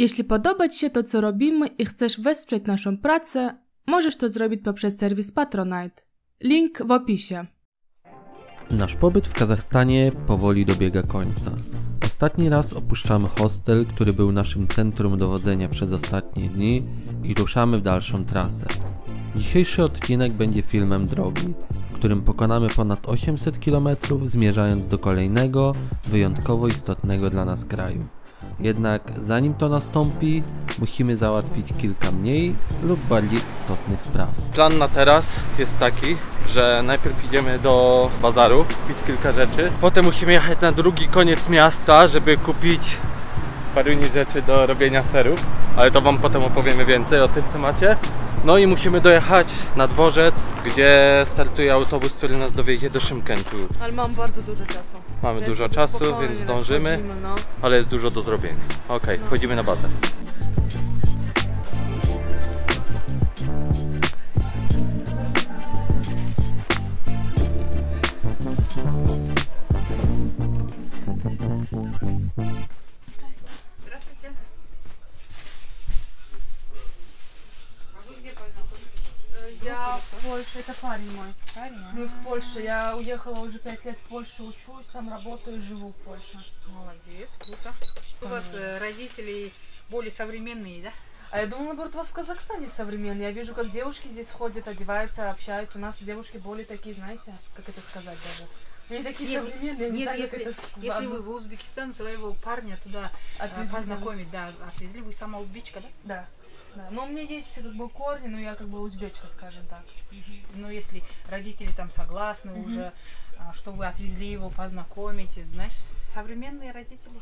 Jeśli podoba Ci się to, co robimy i chcesz wesprzeć naszą pracę, możesz to zrobić poprzez serwis Patronite. Link w opisie. Nasz pobyt w Kazachstanie powoli dobiega końca. Ostatni raz opuszczamy hostel, który był naszym centrum dowodzenia przez ostatnie dni i ruszamy w dalszą trasę. Dzisiejszy odcinek będzie filmem drogi, w którym pokonamy ponad 800 km zmierzając do kolejnego, wyjątkowo istotnego dla nas kraju. Jednak zanim to nastąpi, musimy załatwić kilka mniej lub bardziej istotnych spraw. Plan na teraz jest taki, że najpierw idziemy do bazaru, kupić kilka rzeczy. Potem musimy jechać na drugi koniec miasta, żeby kupić paru rzeczy do robienia serów, ale to Wam potem opowiemy więcej o tym temacie. No i musimy dojechać na dworzec, gdzie startuje autobus, który nas dowiezie do Szymkentu. Ale mam bardzo dużo czasu. Mamy Więc dużo czasu, więc zdążymy, no. ale jest dużo do zrobienia. Okej, wchodzimy na bazar. Польше, это парень мой. Мы в Польше. Я уехала уже пять лет в Польшу, учусь, там работаю, живу в Польше. Молодец, круто. У вас э, родители более современные, да? А я думала, наоборот, у вас в Казахстане современные. Я вижу, как девушки здесь ходят, одеваются, общаются. У нас девушки более такие, знаете, как это сказать даже. Они такие Нет, современные, не Нет, знаю, если, если вы в Узбекистан своего парня туда э, Отвезли, познакомить, да, отвезли, вы сама узбечка, да? Да. Да. Но у меня есть как бы корни, но я как бы узбечка, скажем так. Но если родители там согласны уже, а, что вы отвезли его познакомить, значит, современные родители.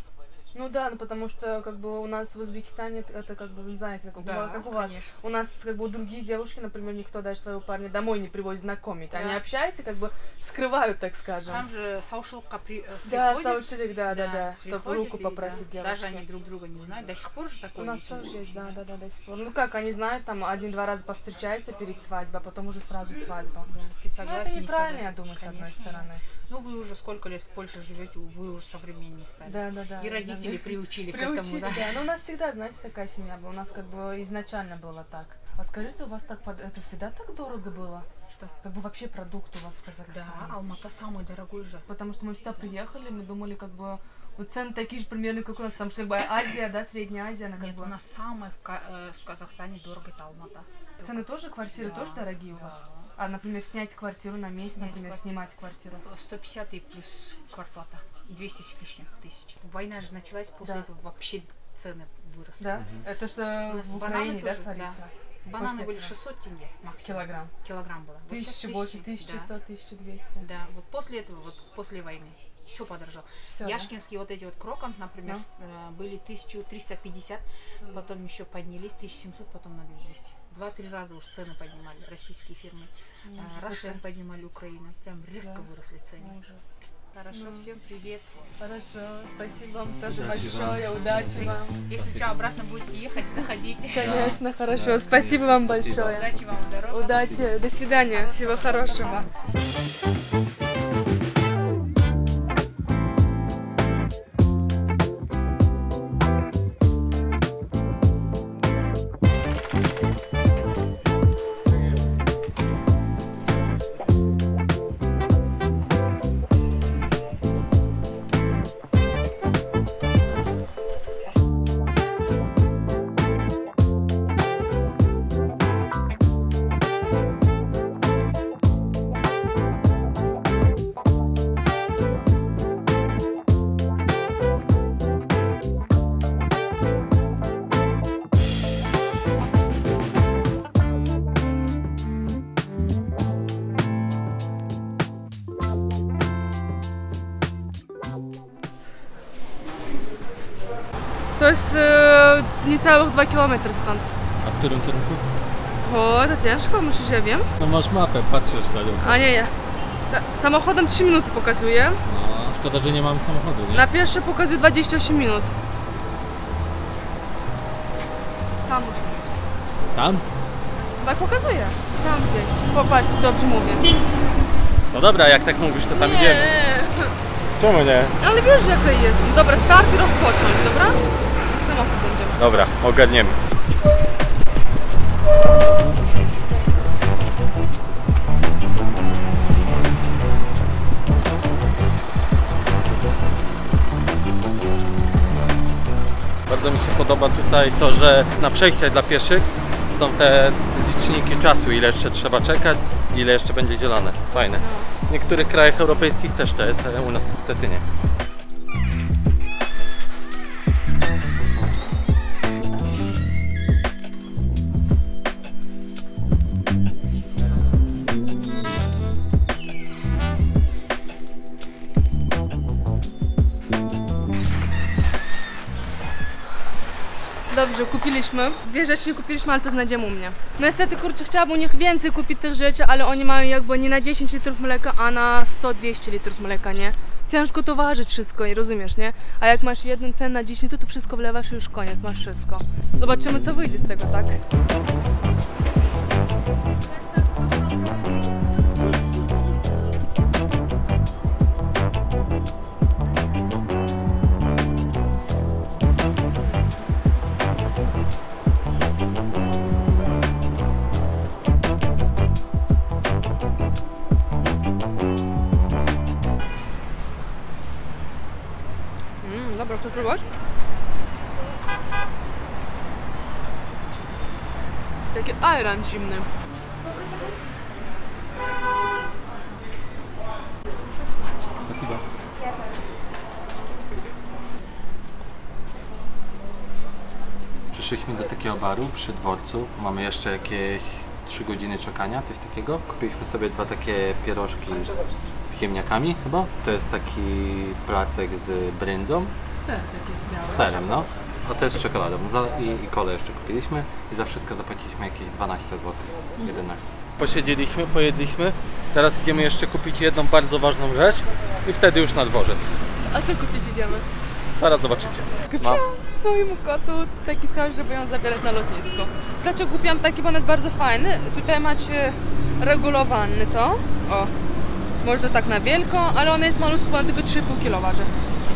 Ну да, ну потому что как бы у нас в Узбекистане это- как бы, вы знаете, как, у Да, вас- как у вас. конечно. У нас как бы другие девушки, например, никто даже своего парня домой не привозит знакомить. Они Да. общаются, как бы скрывают, так скажем. Там же саушилка при, э, Да, приходит, саучелик, да, да, да, чтобы руку и, попросить да, девушки. Даже они друг друга не знают. До сих пор же У такое нас есть? тоже есть, да, да, да, до сих пор. Ну как, они знают, там один-два раза повстречаются перед свадьбой, а потом уже сразу свадьба. Да. Ты Ну это не неправильно, я согласен? думаю, с одной Конечно. стороны. Ну вы уже сколько лет в Польше живете, вы уже современнее стали. Да, да, да. И да, родители да. приучили, к Приучили, этому, да. да. Ну у нас всегда, знаете, такая семья была. У нас как бы изначально было так. А скажите, у вас так под... это всегда так дорого было? Что? Как бы вообще продукт у вас в Казахстане? Да, Алмата самый дорогой же. Потому что мы сюда приехали, мы думали, как бы вот цены такие же примерно, как у нас, там, что, как бы Азия, да, Средняя Азия, она как Нет, бы... у нас самое в, Ка- э, в Казахстане дорого это Алмата. Цены тоже, квартиры Да, тоже дорогие у да. вас? А, например, снять квартиру на месяц, Снять например, квартиру. снимать квартиру. 150 и плюс квартплата. 200 с лишним тысяч. Война же началась, после Да. этого вообще цены выросли. Да? Это что в Бананы Украине, да, тоже, творится? Бананы После были этого. 600 тенге максимум. Килограмм. Килограмм было. Вот Тысячу больше, 1000, 1100, да. 1200. Да, вот после этого, вот после войны, все подорожало. Все, Яшкинские вот эти вот крокант, например, Да. с- э, были 1350, потом еще поднялись 1700, потом на 2200. Два-три раза уж цены поднимали российские фирмы. А, Рошен поднимали Украина. Прям резко Да. выросли цены. Ужас. Хорошо, Ну. всем привет. Хорошо, спасибо вам тоже Удачи большое, удачи вам. Если что, обратно будете ехать, заходите. Конечно, хорошо, спасибо вам большое. Удачи вам, здоровья. Удачи, до свидания, всего хорошего. To jest e, niecałych 2 km stąd. A w którym kierunku? O, to ciężko, musisz, ja wiem. No masz mapę, patrzysz na nią. A nie, nie. Ta- Samochodem 3 minuty pokazuje. No, szkoda, że nie mamy samochodu, nie? Na pierwsze pokazuje 28 minut. Tam muszę iść. Tam? Tak pokazuje. Tam gdzieś. Popatrz, dobrze mówię. No dobra, jak tak mówisz, to tam nie, idziemy. Czemu nie? ale wiesz jak to jest. Dobra, start i rozpocząć, dobra? Dobra, ogarniemy. Bardzo mi się podoba tutaj to, że na przejściach dla pieszych są te liczniki czasu, ile jeszcze trzeba czekać, ile jeszcze będzie zielone. Fajne. W niektórych krajach europejskich też to jest, ale u nas niestety nie. Kupiliśmy. Dwie rzeczy nie kupiliśmy, ale to znajdziemy u mnie. No niestety, kurczę, chciałabym u nich więcej kupić tych rzeczy, ale oni mają jakby nie na 10 litrów mleka, a na 100-200 litrów mleka, nie? Ciężko to ważyć wszystko, rozumiesz, nie? A jak masz jeden ten na 10, to to wszystko wlewasz i już koniec, masz wszystko. Zobaczymy, co wyjdzie z tego, tak? Taki ayran zimny. Спасибо. Przyszliśmy do takiego baru przy dworcu. Mamy jeszcze jakieś 3 godziny czekania, coś takiego. Kupiliśmy sobie dwa takie pierożki z ziemniakami chyba. To jest taki placek z brędzą, Ser taki biały. z serem, no. A to jest z czekoladą. Za- I, I kolę jeszcze kupiliśmy. I za wszystko zapłaciliśmy jakieś 12 zł, 11. Posiedzieliśmy, pojedliśmy. Teraz idziemy jeszcze kupić jedną bardzo ważną rzecz i wtedy już na dworzec. A co kupić idziemy? Zaraz zobaczycie. Mam. swojemu kotu taki coś, żeby ją zabierać na lotnisko. Dlaczego kupiłam taki, bo on jest bardzo fajny. Tutaj macie regulowany to. O, można tak na wielką, ale ona jest malutko, bo on tylko 3,5 kg waży.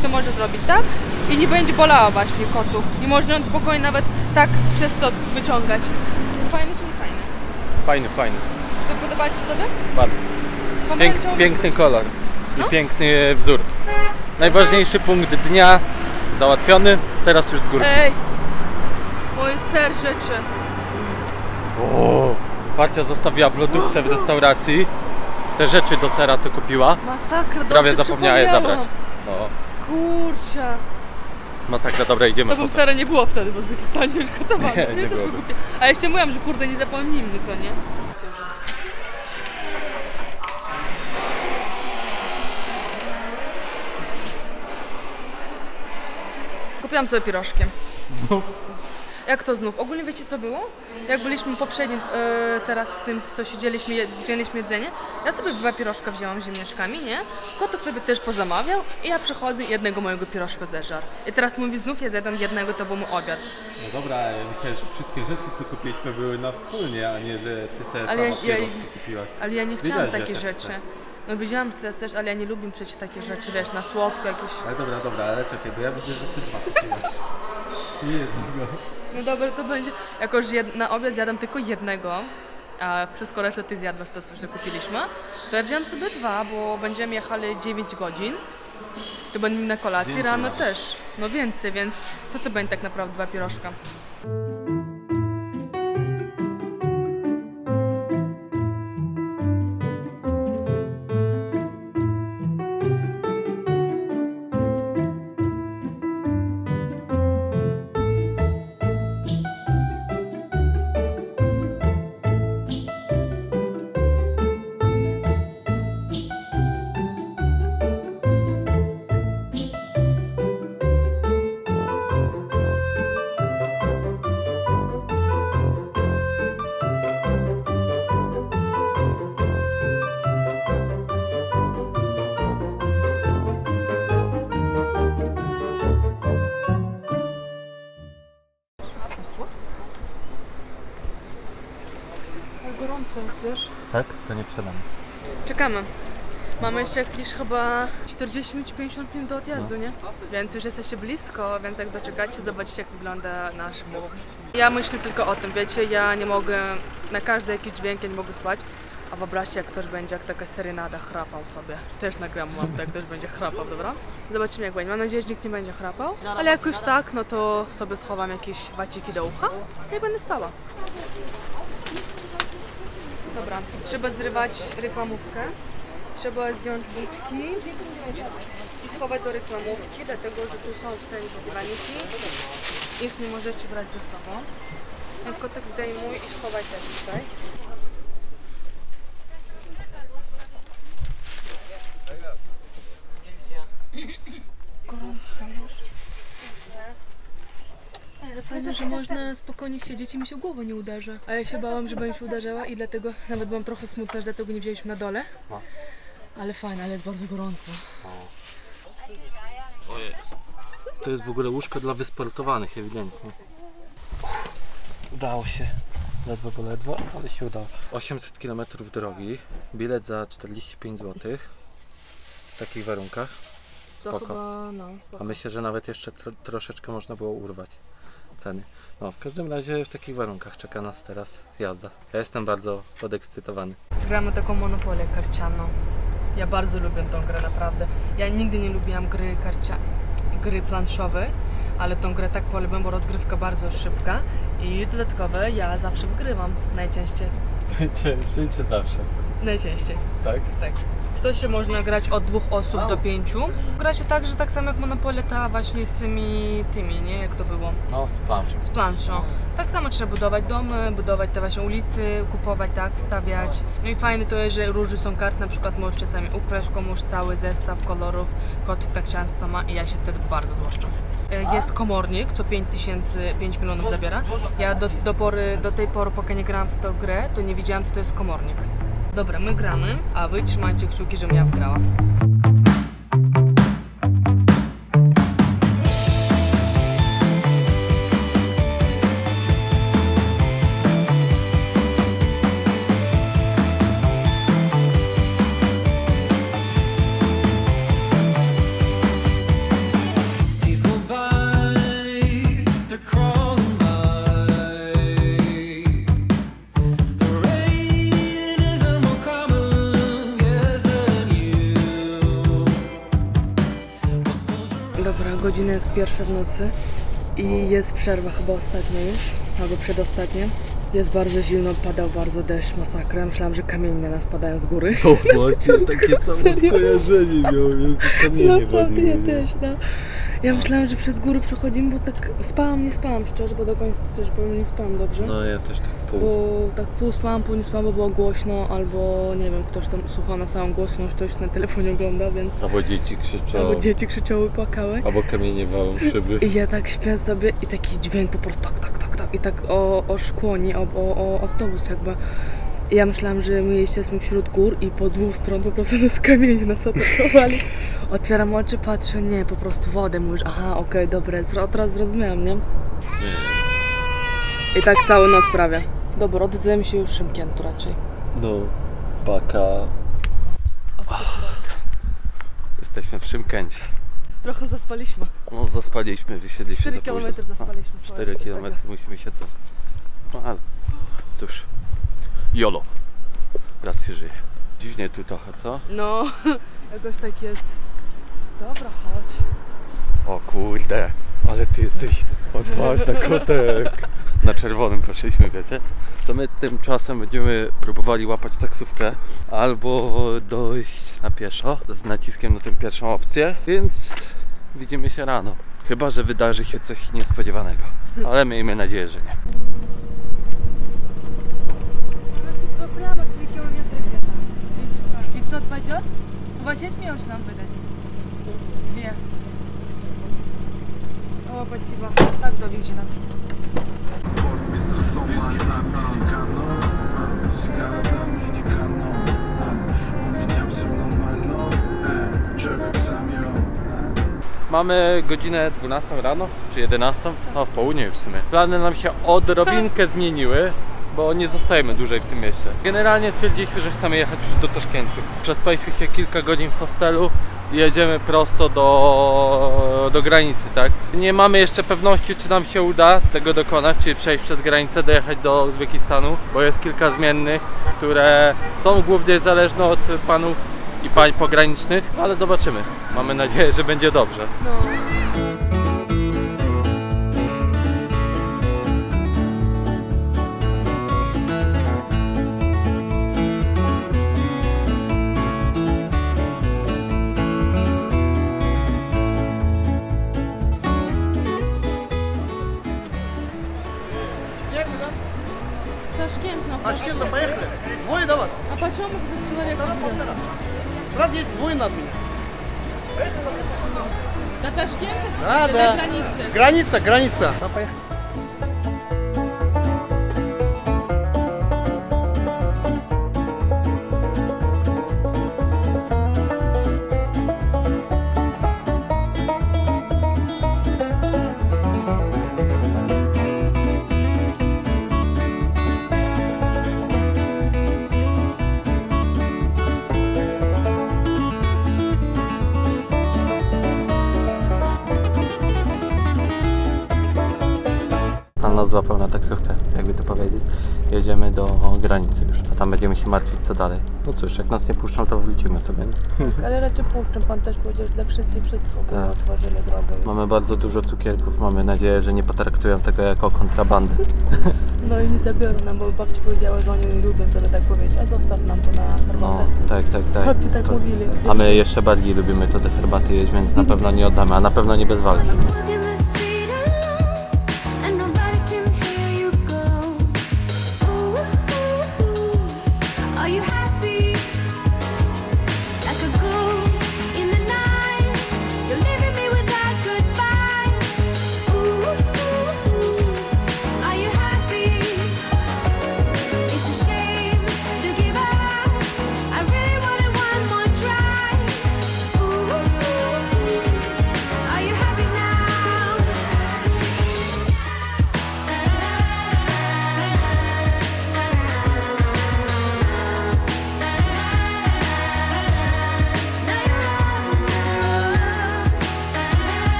I to może zrobić tak i nie będzie bolało właśnie kotu. I można ją spokojnie nawet tak przez to wyciągać. Fajny czy nie fajny? Fajny, fajny. To podoba Ci się tobie? Bardzo. Pięk, piękny kolor i No. piękny wzór. Najważniejszy punkt dnia załatwiony. Teraz już z góry. Ej, mój ser rzeczy. O, Parcia zostawiła w lodówce w restauracji te rzeczy do sera, co kupiła. Masakra, Prawie zapomniała je zabrać. No, Kurczę. masakra, dobra, idziemy To bym sera nie było wtedy w Uzbekistanie już gotowane. Nie, Nie, nie byłoby. głupie. A jeszcze mówiłam, że kurde nie zapomnijmy to, nie? Kupiłam sobie pirożkiem. Jak to znów? Ogólnie wiecie co było? Jak byliśmy poprzednim, e, teraz w tym, co siedzieliśmy, je- wzięliśmy jedzenie, ja sobie dwa pirożka wzięłam z ziemniaczkami, nie? Kotek sobie też pozamawiał i ja przychodzę jednego mojego pirożka zeżar. I teraz mówi znów ja zjadam jednego, to był mój obiad. No dobra, ale myślę, że wszystkie rzeczy, co kupiliśmy, były na wspólnie, a nie, że ty sobie Ale sama ja- ja- kupiłaś. Ale ja nie chciałam Widać, takich też rzeczy. No wiedziałam, że ty chcesz, ale ja nie lubię przecież takie rzeczy, wiesz, na słodko jakieś. Ale dobra, dobra, ale czekaj, bo ja widzę, że ty dwa kupiłaś. Nie jednego. No dobra, to będzie. Jako, że na obiad zjadam tylko jednego, a wszystko resztę ty zjadłaś to, co że kupiliśmy, to ja wziąłem sobie dwa, bo będziemy jechali 9 godzin. To będziemy na kolacji, Więcej rano nawet. też. No więcej, więc co to będzie tak naprawdę dwa pierożka? Tak? To nie wsiadamy. Czekamy. Mamy jeszcze jakieś chyba 40 czy 50 minut do odjazdu, nie? Więc już jesteście blisko, więc jak doczekacie, zobaczycie jak wygląda nasz bus. Ja myślę tylko o tym, wiecie, ja nie mogę, na każdy jakiś dźwięk ja nie mogę spać. A wyobraźcie, jak ktoś będzie, jak taka serenada chrapał sobie. Też nagram mam jak ktoś będzie chrapał, dobra? Zobaczymy jak będzie. Mam nadzieję, że nikt nie będzie chrapał. Ale jak już tak, no to sobie schowam jakieś waciki do ucha i będę spała. Dobra, trzeba zrywać reklamówkę. Trzeba zdjąć butki i schować do reklamówki, dlatego że tu są ceny pobraniki. Ich nie możecie brać ze sobą. Więc kotek zdejmuj i schowaj też tutaj. Fajne, że można spokojnie siedzieć i mi się głowa nie uderza. A ja się bałam, że będzie się uderzała i dlatego nawet byłam trochę smutna, że dlatego nie wzięliśmy na dole. Ale fajne, ale jest bardzo gorąco. To jest w ogóle łóżko dla wysportowanych ewidentnie. Udało się. Ledwo, bo ledwo, ale się udało. 800 km drogi, bilet za 45 zł. W takich warunkach. To Spoko. chyba, no, spoko. A myślę, że nawet jeszcze tro, troszeczkę można było urwać ceny. No, w każdym razie w takich warunkach czeka nas teraz jazda. Ja jestem bardzo podekscytowany. Gramy taką monopolię karcianą. Ja bardzo lubię tą grę, naprawdę. Ja nigdy nie lubiłam gry karcia... gry planszowej, ale tą grę tak polubiłam, bo rozgrywka bardzo szybka i dodatkowo ja zawsze wygrywam. Najczęściej. Częściej czy zawsze? Najczęściej. Tak? Tak. W to się można grać od dwóch osób do pięciu. Gra się tak, że tak samo jak Monopoly ta właśnie z tymi, tymi, nie? Jak to było? No, z planszy. Z planszą. Tak samo trzeba budować domy, budować te właśnie ulicy, kupować, tak, wstawiać. No i fajne to jest, że różne są kart, na przykład możesz czasami ukraść komuś cały zestaw kolorów. Kotek tak często ma i ja się wtedy bardzo złoszczę. E, Jest komornik, co 5 tysięcy, 5 milionów zabiera. Ja do, do, pory, do tej pory, póki nie grałam w tę grę, to nie wiedziałam, co to jest komornik. Dobra, my gramy, a wy trzymajcie kciuki, żebym ja wygrała. Godzina jest pierwsza w nocy i jest przerwa chyba ostatnia już, albo przedostatnia. Jest bardzo zimno, padał bardzo deszcz, masakra. Myślałam, że kamienie na nas padają z góry. To właśnie takie samo skojarzenie miałem, jak kamienie Naprawdę, ja waliły. też, no. Ja myślałam, że przez góry przechodzimy, bo tak spałam, nie spałam szczerze, bo do końca szczerze powiem, nie spałam dobrze. No ja też tak pół. Bo tak pół spałam, pół nie spałam, bo było głośno, albo nie wiem, ktoś tam słuchał na całą głośność, ktoś na telefonie ogląda, więc... Albo dzieci krzyczą, Albo dzieci krzyczały, płakały. albo kamienie walą szyby. I ja tak śpię sobie i taki dźwięk po prostu tak, tak, tak, tak i tak o, o szkło, nie, o, o, o autobus jakby. I ja myślałam, że my jesteśmy wśród gór i po dwóch stron po prostu nas kamienie nas atakowali. Otwieram oczy, patrzę, nie, po prostu wodę. Mówisz, aha, okej, dobre, zro- teraz zrozumiałam, nie? I tak całą noc prawie. Dobra, odzywamy się już Szymkiętu raczej. No, baka. Jesteśmy w Szymkęcie. Trochę zaspaliśmy. No zaspaliśmy, wysiedliśmy 4 za późno. km zaspaliśmy. A, słuchaj, 4 tego. km musimy się cofać. No ale cóż, jolo. Raz się żyje. Dziwnie tu trochę, co? No, jakoś tak jest. Dobra, chodź. O kurde, ale ty jesteś odważna kotek. Na czerwonym poszliśmy, wiecie? To my tymczasem będziemy próbowali łapać taksówkę albo dojść na pieszo z naciskiem na tę pierwszą opcję, więc widzimy się rano. Chyba, że wydarzy się coś niespodziewanego, ale miejmy nadzieję, że nie. У нас есть прямо 3 километра где-то. 500 пойдет? У вас есть мелочь нам выдать? Две. О, спасибо. Так довези нас. Mamy godzinę 12 rano, czy 11? No w południe już w sumie. Plany nam się odrobinkę zmieniły, bo nie zostajemy dłużej w tym mieście. Generalnie stwierdziliśmy, że chcemy jechać już do Toszkentu. Przespaliśmy się kilka godzin w hostelu, jedziemy prosto do, do granicy, tak? Nie mamy jeszcze pewności, czy nam się uda tego dokonać, czyli przejść przez granicę, dojechać do Uzbekistanu, bo jest kilka zmiennych, które są głównie zależne od panów i pań pogranicznych, ale zobaczymy. Mamy nadzieję, że będzie dobrze. No. Сразу едет двое над меня. До Ташкента? Да, да. До границы? Граница, граница. Да, поехали. Granicy już, a tam będziemy się martwić co dalej. No cóż, jak nas nie puszczą, to wrócimy sobie. Ale raczej puszczą, pan też powiedział, że dla wszystkich wszystko, bo Tak. otworzyli drogę. Mamy bardzo dużo cukierków, mamy nadzieję, że nie potraktują tego jako kontrabandę. No i nie zabiorą nam, bo babci powiedziała, że oni lubią sobie tak powiedzieć, a zostaw nam to na No, herbatę. tak, tak, tak. Babci tak To- mówili. A my jeszcze bardziej lubimy to do herbaty jeść, więc na pewno nie oddamy, a na pewno nie bez walki.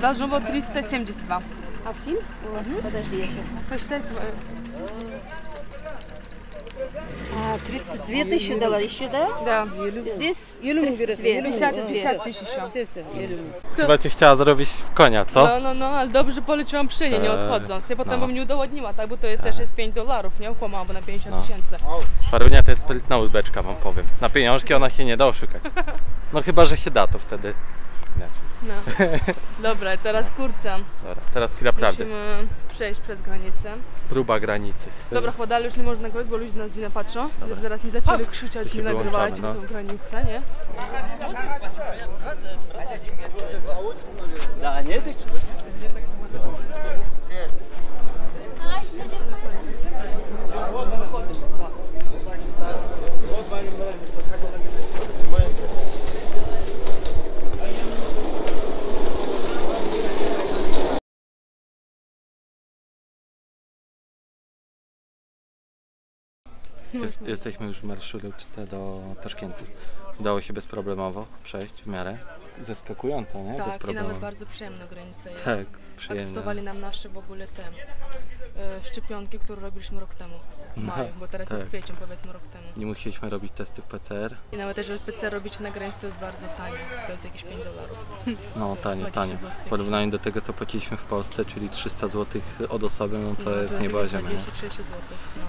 должно было 372. А в 70? Подожди, я сейчас. Посчитайте. э, А, 32 тысячи дала еще, да? Да. Здесь Еле 32. 50, 50 тысяч еще. Все, все, я люблю. Chyba cię chciała zrobić konia, co? No, no, no, ale dobrze, że poleciłam przy niej, nie Eee, odchodząc. Ja potem no. bym nie udowodniła, tak, bo to też jest 5 dolarów, nie? Ukłamałabym na 50 No. tysięcy. Farunia to jest sprytna uzbeczka, wam powiem. Na pieniążki ona się nie da oszukać. No chyba, że się da, to wtedy... nie. No. Dobra, teraz kurczę. Dobra, teraz chwila prawdy. Musimy przejść przez granicę. Próba granicy. Dobra, chyba dalej już nie można nagrywać, bo ludzie nas dziwnie patrzą. Żeby zaraz nie zaczęli krzyczeć, nie nagrywajcie mi tą granicę, nie? Jest, jesteśmy już w marszrutce do Taszkentu. Udało się bezproblemowo przejść w miarę. Zaskakująco, nie? Tak, i nawet bardzo przyjemna granica jest. Tak, przyjemnie. Akceptowali nam nasze w ogóle te e, szczepionki, które robiliśmy rok temu. W maju, bo teraz jest tak. kwiecień powiedzmy rok temu. Nie musieliśmy robić testów PCR. I nawet jeżeli PCR robić na granicy to jest bardzo tanie. To jest jakieś 5 dolarów. No tanie, 20 tanie. W porównaniu do tego, co płaciliśmy w Polsce, czyli 300 zł od osoby, no to No, jest nieba jakieś ziemia. nie? 20-30 zł.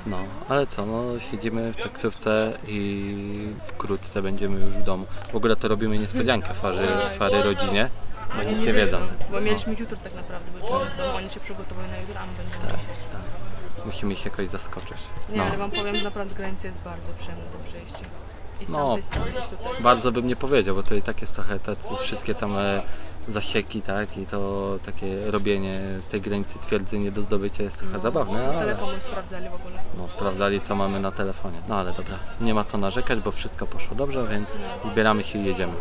No. No, ale co, no siedzimy w taksówce i wkrótce będziemy już w domu. W ogóle to robimy niespodziankę farzy, Tak. fary rodzinie, bo nic nie wiedzą. Bo mieliśmy jutro tak naprawdę być w domu. Oni się przygotowują na jutro, a my będziemy dzisiaj. Tak. Musimy ich jakoś zaskoczyć. Nie, No. ale wam powiem, że naprawdę granica jest bardzo przyjemna do przejścia. I z No. strony jest tutaj. Bardzo bym nie powiedział, bo to i tak jest trochę te wszystkie tam e, zasieki, tak? I to takie robienie z tej granicy twierdzy nie do zdobycia jest trochę No, zabawne, na ale telefonu sprawdzali w ogóle. no, sprawdzali co mamy na telefonie. No ale dobra, nie ma co narzekać, bo wszystko poszło dobrze, więc zbieramy się i jedziemy.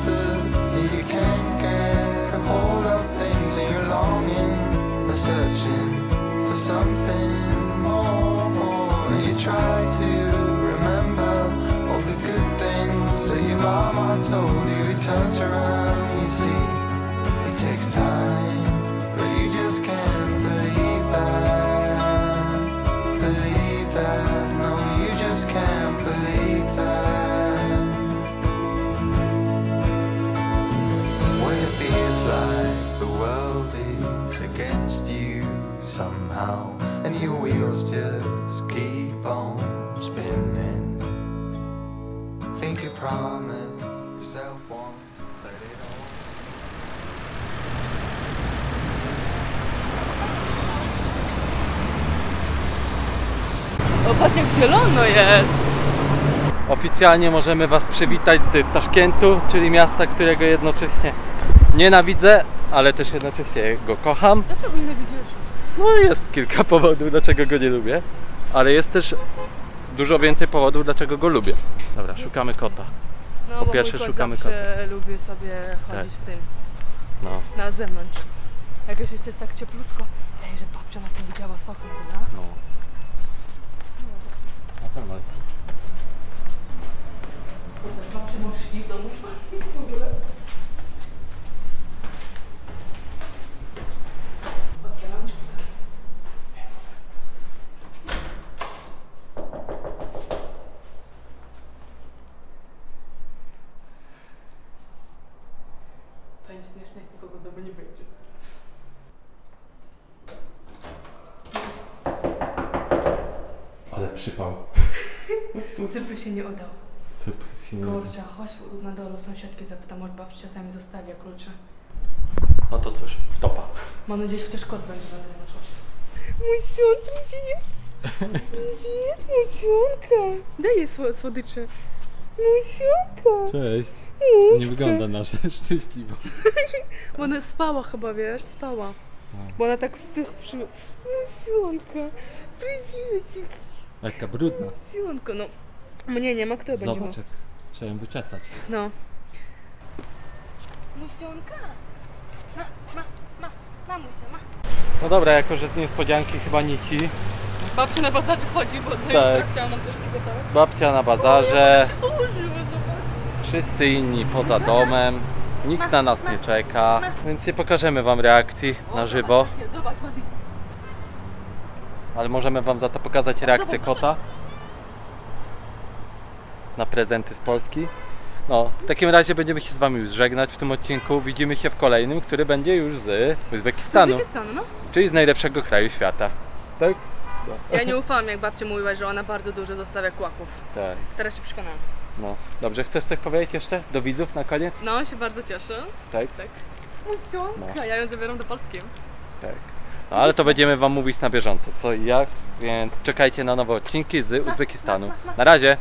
Going. You can't get a hold of things, and you're longing, and searching for something more. You try to remember all the good things that your mama told you. It turns around, you see, it takes time, but you just can't somehow, and your wheels just keep on spinning. Think you promised yourself once, let it all. O, patrz jak zielono jest! Oficjalnie możemy Was przywitać z Taszkentu, czyli miasta, którego jednocześnie nienawidzę, ale też jednocześnie go kocham. Dlaczego nienawidzisz? No jest kilka powodów, dlaczego go nie lubię, ale jest też dużo więcej powodów, dlaczego go lubię. Dobra, szukamy kota. No, Po bo pierwsze mój kot szukamy zawsze lubi sobie chodzić w tym, No. na zewnątrz. Jak już jest tak cieplutko. Ej, że babcia nas nie widziała okna, dobra? no. A sam. Babcia iść do domu? W ogóle. Otwieram drzwi. Pani śmieszna, jak nikogo w domu nie będzie. Ale przypał Sypy się nie udał. Super, Kurczę, chodź na dole u sąsiadki zapytam, może babcia czasami zostawia klucze. No to cóż, w topa. Mam nadzieję, że chociaż kot będzie na zewnątrz. Mój sion, привет! Привет, mój sionka! Daj jej sło- słodycze. Mój sionka! Cześć. Nie wygląda na szczęśliwo. Bo ona spała chyba, wiesz, spała. Bo ona tak z tych przy... Mój sionka! Привет! Jaka brudna. Sionko, no. Mnie nie ma, kto będzie mógł. trzeba ją wyczesać. No. Mój sionka! Ma, ma, ma, mamusia, ma. No dobra, jako że z niespodzianki chyba nici. Babcia na bazarze chodzi, bo Tak. chciała nam coś przygotować. Babcia na bazarze, Położyła, zobacz. wszyscy inni poza domem. Nikt na nas nie czeka, więc nie pokażemy wam reakcji na żywo, Zobacz, zobacz, ale możemy wam za to pokazać reakcję kota na prezenty z Polski. No, w takim razie będziemy się z wami już żegnać w tym odcinku. Widzimy się w kolejnym, który będzie już z Uzbekistanu, Uzbekistanu, no. czyli z najlepszego kraju świata. Tak? Ja nie ufałam, jak babcia mówiła, że ona bardzo dużo zostawia kłaków. Tak. Teraz się przekonałam. No. Dobrze, chcesz coś powiedzieć jeszcze do widzów na koniec? No, się bardzo cieszę. Tak? Tak. Musionka, ja ją zabieram do Polski. Tak. No, ale to będziemy Wam mówić na bieżąco, co i jak, więc czekajcie na nowe odcinki z Uzbekistanu. Na razie!